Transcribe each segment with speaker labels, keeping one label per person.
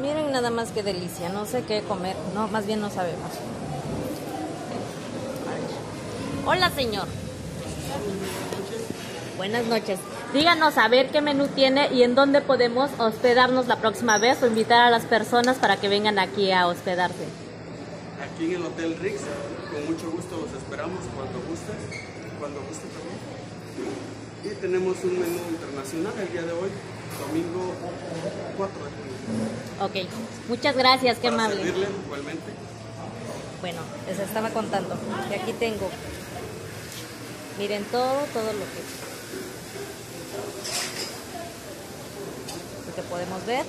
Speaker 1: Miren nada más qué delicia, no sé qué comer, no, más bien no sabemos. Hola señor. Buenas noches. Díganos a ver qué menú tiene y en dónde podemos hospedarnos la próxima vez o invitar a las personas para que vengan aquí a hospedarse.
Speaker 2: Aquí en el Hotel Rix, con mucho gusto los esperamos cuando gustes, cuando guste también. Y tenemos un menú internacional el día de hoy, domingo 4 de.
Speaker 1: Ok, muchas gracias, qué
Speaker 2: Para
Speaker 1: amable.
Speaker 2: servirle igualmente.
Speaker 1: Bueno, les estaba contando. Y aquí tengo. Miren todo, todo lo que. Lo que podemos ver.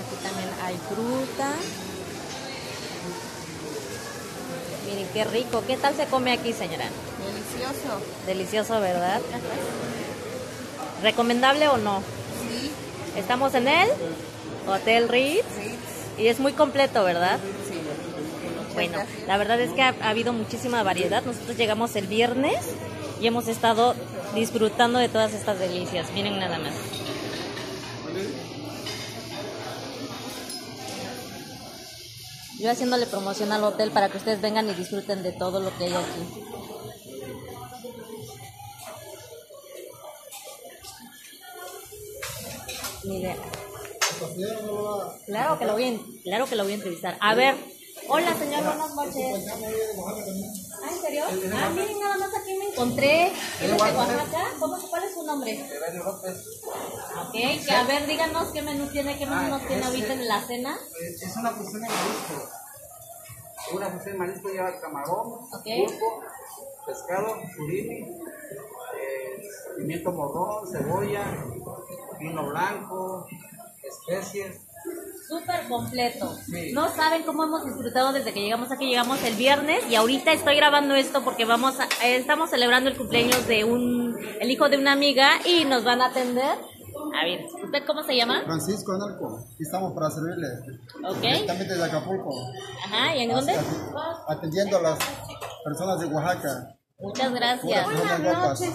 Speaker 1: Aquí también hay fruta. Miren qué rico. ¿Qué tal se come aquí, señora?
Speaker 3: Delicioso.
Speaker 1: Delicioso, ¿verdad? ¿Recomendable o no?
Speaker 3: Sí.
Speaker 1: Estamos en el Hotel Ritz y es muy completo, ¿verdad?
Speaker 3: Sí.
Speaker 1: Bueno, la verdad es que ha, ha habido muchísima variedad. Nosotros llegamos el viernes y hemos estado disfrutando de todas estas delicias. Miren nada más. Yo haciéndole promoción al hotel para que ustedes vengan y disfruten de todo lo que hay aquí. Mire. Claro que lo voy a, claro que lo voy a entrevistar. A ver, hola señor, buenas noches. Ah, ¿en serio? Ah, miren, nada más aquí me encontré. ¿Es de Oaxaca? ¿Cómo, ¿Cuál es su nombre? Ok, que a ver, díganos qué menú tiene, qué menú nos tiene ahorita en la cena.
Speaker 4: Es una fusión de marisco. Una fusión de marisco lleva camarón, pulpo, pescado, surimi, eh, pimiento morrón, cebolla, vino blanco, especies.
Speaker 1: Súper completo.
Speaker 4: Sí.
Speaker 1: No saben cómo hemos disfrutado desde que llegamos aquí. Llegamos el viernes y ahorita estoy grabando esto porque vamos a- eh, estamos celebrando el cumpleaños de un, el hijo de una amiga y nos van a atender. A ver, ¿usted cómo se llama?
Speaker 5: Francisco Narco, aquí estamos para servirle.
Speaker 1: Ok.
Speaker 5: Directamente de Acapulco.
Speaker 1: Ajá, ¿y en dónde?
Speaker 5: Atendiendo a las personas de Oaxaca.
Speaker 1: Muchas gracias.
Speaker 5: Buenas noches.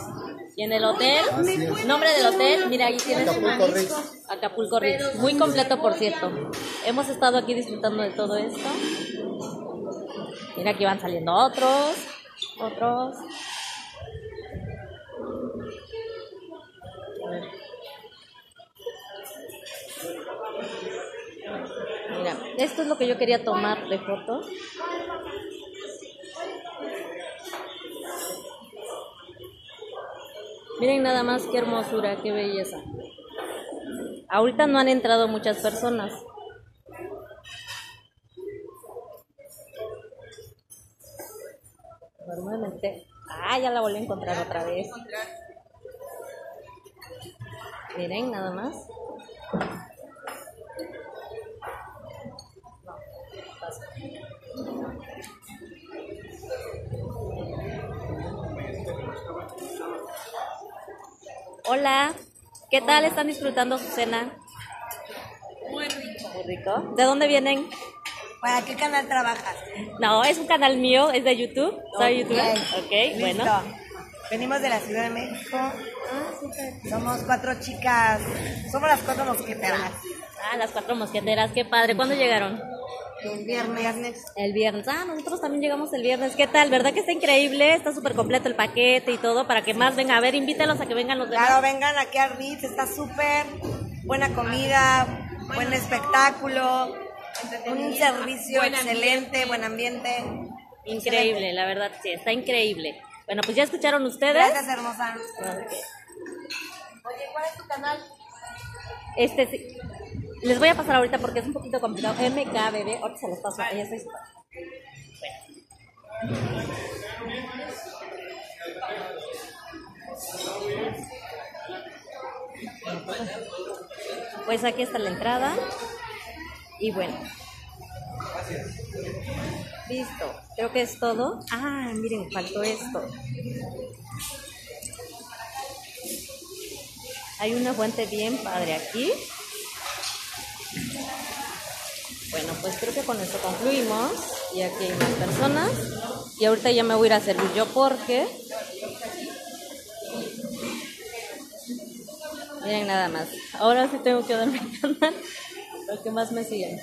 Speaker 1: ¿Y en el hotel? Nombre del hotel, mira, aquí tienes
Speaker 5: Acapulco Ritz.
Speaker 1: Acapulco Ritz. Muy completo, por cierto. Hemos estado aquí disfrutando de todo esto. Mira, aquí van saliendo otros, otros. A ver. Mira, esto es lo que yo quería tomar de foto. Miren nada más qué hermosura, qué belleza. Ahorita no han entrado muchas personas. Normalmente. Ah, ya la volví a encontrar otra vez. Miren, nada más. Hola, ¿qué tal? ¿Están disfrutando su cena?
Speaker 3: Muy rico.
Speaker 1: Muy rico. ¿De dónde vienen?
Speaker 3: ¿Para qué canal trabajas?
Speaker 1: No, es un canal mío, es de YouTube. Soy
Speaker 3: Ok.
Speaker 1: youtuber. Ok,
Speaker 3: Listo.
Speaker 1: bueno.
Speaker 3: Venimos de la Ciudad de México. Somos cuatro chicas. Somos las cuatro mosqueteras.
Speaker 1: Ah, las cuatro mosqueteras, qué padre. ¿Cuándo llegaron?
Speaker 3: El viernes.
Speaker 1: El viernes. Ah, nosotros también llegamos el viernes. ¿Qué tal? ¿Verdad que está increíble? Está súper completo el paquete y todo para que más vengan. A ver, invítalos a que vengan los demás.
Speaker 3: Claro, vengan aquí al Ritz. Está súper. Buena comida, buen espectáculo, un servicio excelente, buen ambiente.
Speaker 1: Increíble, la verdad, sí, está increíble. Bueno, pues ya escucharon ustedes.
Speaker 3: Gracias, hermosa. Oye, ¿cuál es tu canal?
Speaker 1: Este sí. Les voy a pasar ahorita porque es un poquito complicado. MKBB, ahorita se los paso. Ahí estoy. Pues aquí está la entrada. Y bueno. Listo. Creo que es todo. Ah, miren, faltó esto. Hay una fuente bien padre aquí. Pues creo que con esto concluimos. Y aquí hay más personas. Y ahorita ya me voy a ir a servir yo porque... Miren nada más. Ahora sí tengo que darme canal. Lo que más me siguen.